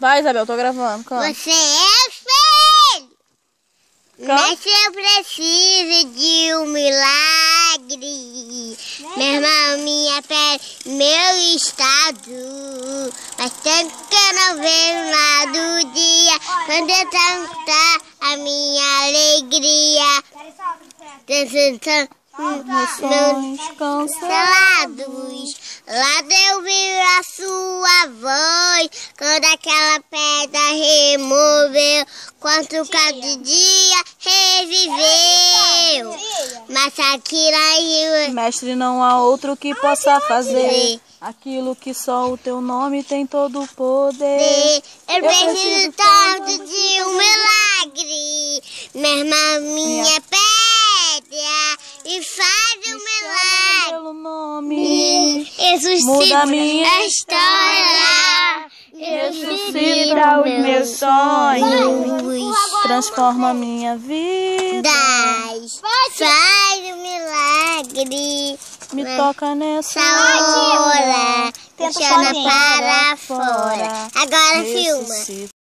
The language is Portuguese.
Vai, Isabel, tô gravando. Canta. Você é feio! Canta. Mas eu preciso de um milagre. Meu irmão, minha pele, meu estado. Faz tempo que eu não vejo nada do dia. Quando eu cantar a minha alegria. Dançando Sonhos cancelados. Lá eu vi voz. Quando aquela pedra removeu. Quanto cada dia reviveu. Mas aqui lá eu. Mestre, não há outro que possa fazer aquilo que só o teu nome tem todo o poder. Eu preciso tanto de um milagre. Minha irmã, minha pedra. E faz um milagre. Pelo nome, Muda a minha a história. Ressuscita os meus sonhos, transforma a minha vida. Faz um milagre. Me toca nessa Essa hora. Sozinha. para fora. Agora filma.